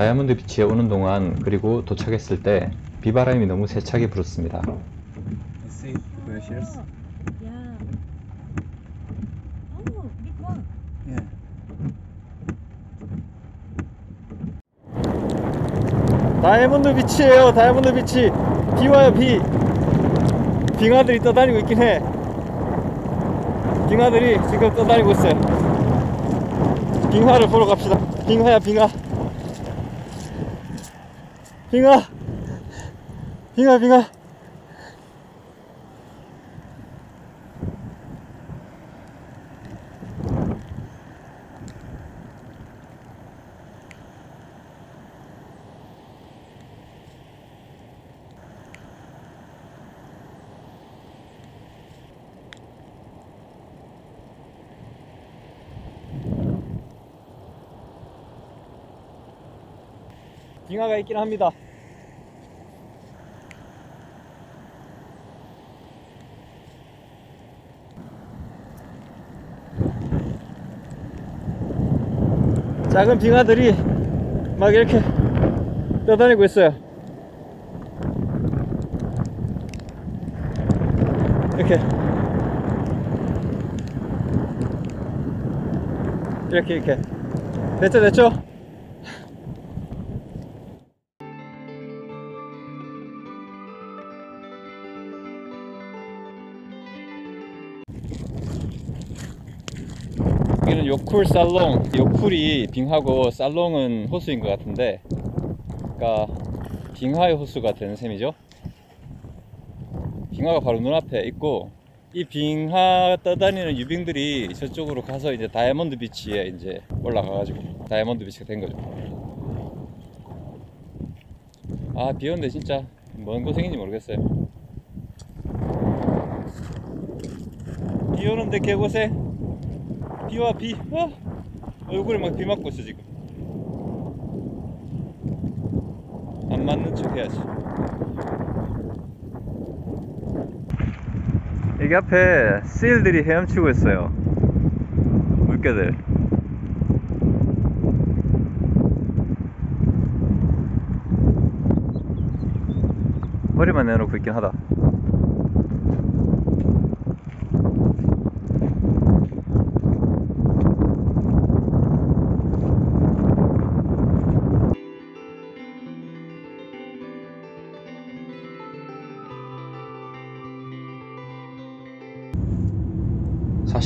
다이아몬드 비치에 오는 동안 그리고 도착했을 때 비바람이 너무 세차게 불었습니다. 다이아몬드 비치예요 다이아몬드 비치 비 와요 비 빙하들이 떠다니고 있긴 해. 빙하들이 지금 떠다니고 있어요. 빙하를 보러 갑시다. 빙하야 빙하 빙하 빙하 빙하 빙하가 있긴 합니다. 작은 빙하들이 막 이렇게 떠다니고 있어요. 이렇게. 이렇게 이렇게. 됐죠 됐죠 요쿨 살롱 요쿨이 빙하고 살롱은 호수인 것 같은데 그러니까 빙하의 호수가 되는 셈이죠. 빙하가 바로 눈앞에 있고 이 빙하 떠다니는 유빙들이 저쪽으로 가서 이제 다이아몬드 비치에 이제 올라가 가지고 다이아몬드 비치가 된 거죠. 아 비 오는데 진짜. 뭔 고생인지 모르겠어요. 비 오는데 개고생 비와 비 어? 얼굴에 막 비 맞고 있어 지금. 안 맞는 척 해야지. 여기 앞에 세일들이 헤엄치고 있어요. 물개들. 머리만 내놓고 있긴 하다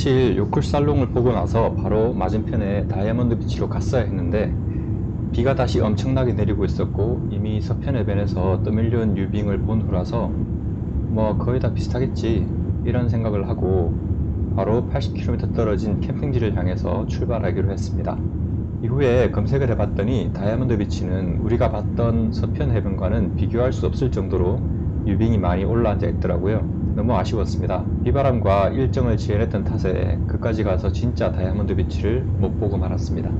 사실 요쿨 살롱을 보고 나서 바로 맞은편에 다이아몬드 비치로 갔어야 했는데 비가 다시 엄청나게 내리고 있었고 이미 서편 해변에서 떠밀려온 유빙을 본 후라서 뭐 거의 다 비슷하겠지 이런 생각을 하고 바로 80km 떨어진 캠핑지를 향해서 출발하기로 했습니다. 이후에 검색을 해봤더니 다이아몬드 비치는 우리가 봤던 서편 해변과는 비교할 수 없을 정도로 유빙이 많이 올라앉아 있더라고요. 너무 아쉬웠습니다. 비바람과 일정을 지연했던 탓에 그까지 가서 진짜 다이아몬드 비치를 못 보고 말았습니다.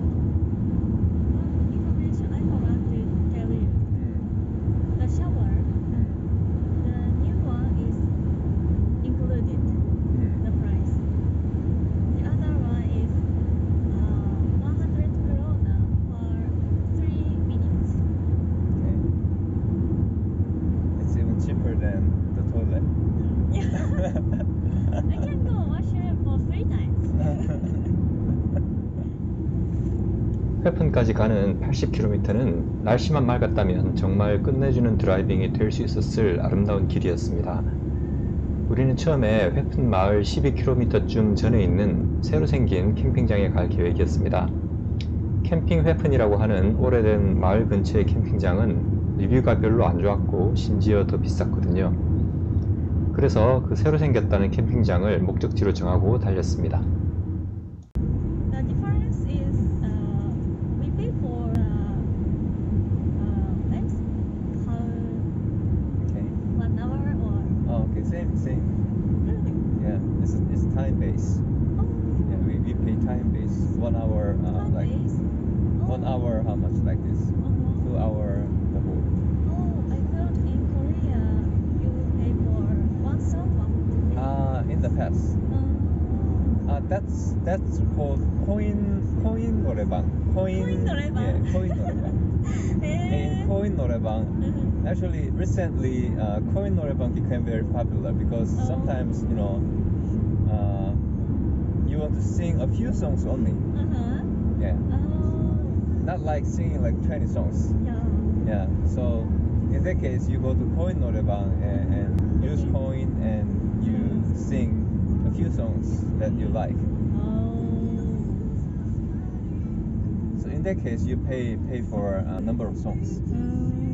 회픈까지 가는 80km는 날씨만 맑았다면 정말 끝내주는 드라이빙이 될 수 있었을 아름다운 길이었습니다. 우리는 처음에 회픈 마을 12km쯤 전에 있는 새로 생긴 캠핑장에 갈 계획이었습니다. 캠핑 회픈이라고 하는 오래된 마을 근처의 캠핑장은 리뷰가 별로 안 좋았고 심지어 더 비쌌거든요. 그래서 그 새로 생겼다는 캠핑장을 목적지로 정하고 달렸습니다. base. Yeah, we, we pay time base. One hour, uh, like one hour, how much like this? Two hour, the whole. Uh, in the past. Uh, that's that's called coin coin noreban. Coin, coin noreban. Yeah, coin noreban. coin. Actually, recently, uh, coin noreban became very popular because oh. sometimes you know want to sing a few songs only. Uh-huh. Yeah. Oh. Not like singing like 20 songs. Yeah. Yeah. So, in that case, you go to coin Norebang and, and use coin and you sing a few songs that you like. Oh. So in that case, you pay pay for a number of songs. 음.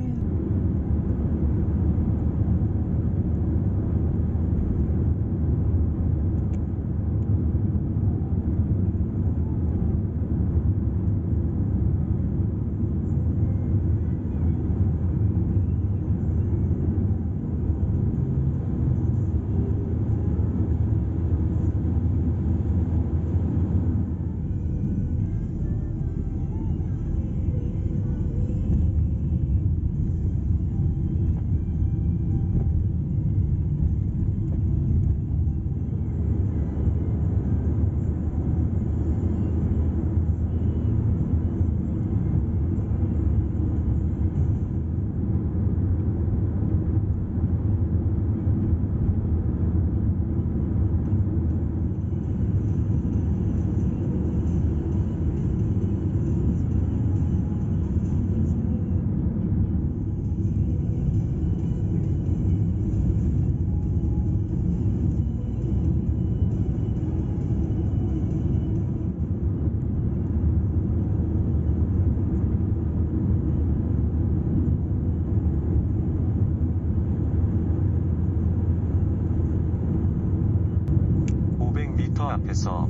앞에서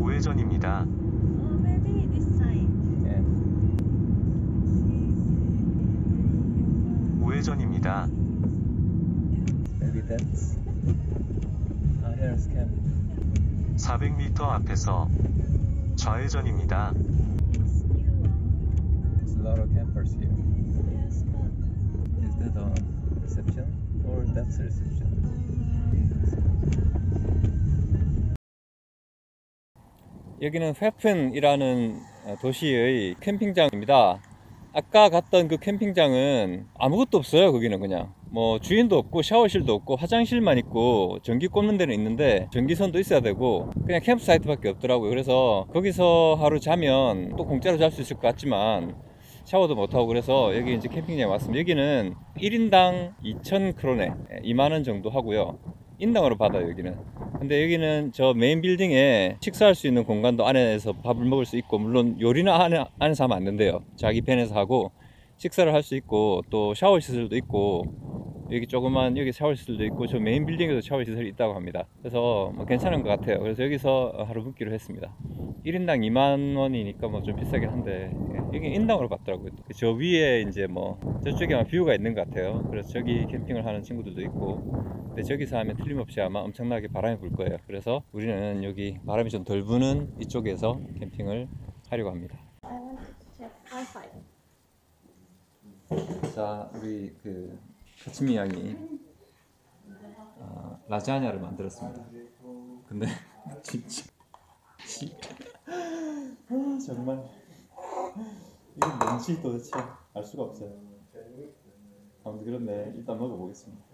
우회전입니다. Oh. 우회전입니다. Maybe that's. Ah, here's camp. 400m 앞에서 좌회전입니다. There's a lot of campers here. Yes, but Is that a reception or that's a reception? 여기는 회픈이라는 어, 도시의 캠핑장입니다. 아까 갔던 그 캠핑장은 아무것도 없어요. 거기는 그냥 뭐 주인도 없고 샤워실도 없고 화장실만 있고 전기 꽂는 데는 있는데 전기선도 있어야 되고 그냥 캠프 사이트밖에 없더라고요. 그래서 거기서 하루 자면 또 공짜로 잘 수 있을 것 같지만 샤워도 못하고 그래서 여기 이제 캠핑장에 왔습니다. 여기는 1인당 2,000 크로네 2만원 정도 하고요. 인당으로 받아요 여기는. 근데 여기는 저 main building에 식사할 수 있는 공간도 안에서 밥을 먹을 수 있고 물론 요리는 안에, 안에서 하면 안 된대요. 자기 밴에서 하고 식사를 할 수 있고 또 샤워 시설도 있고 여기 조그만 여기 샤워 시설도 있고 저 main building에도 샤워 시설이 있다고 합니다. 그래서 뭐 괜찮은 것 같아요. 그래서 여기서 하루 묵기로 했습니다. 1인당 2만 원이니까 뭐 좀 비싸긴 한데 예, 여기 인당으로 받더라고요. 저 위에 이제 뭐 저쪽에 아마 뷰가 있는 것 같아요. 그래서 저기 캠핑을 하는 친구들도 있고 근데 저기서 하면 틀림없이 아마 엄청나게 바람이 불 거예요. 그래서 우리는 여기 바람이 좀 덜 부는 이쪽에서 캠핑을 하려고 합니다. 자, 우리 그 카츠미 양이 어, 라자냐를 만들었습니다. 근데 진짜 진- 아, 정말 이게 뭔지 도대체 알 수가 없어요. 아무튼 그런데 일단 먹어보겠습니다.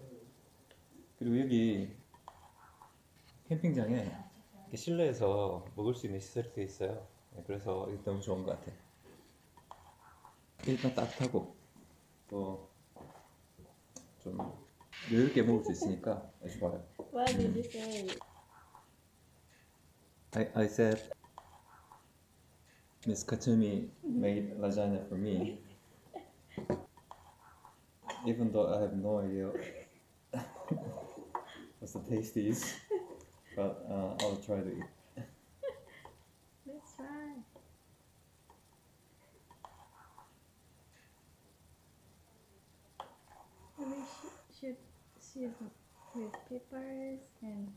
그리고 여기 캠핑장에 이렇게 실내에서 먹을 수 있는 시설이 되어 있어요. 네, 그래서 너무 좋은 것 같아요. 일단 따뜻하고 또 좀 여유있게 먹을 수 있으니까 아주 좋아요. What did you say? I, I said Miss Katumi made lasagna for me even though I have no idea what the taste is but uh, I'll try to eat. Let's try. We sh- should season with peppers and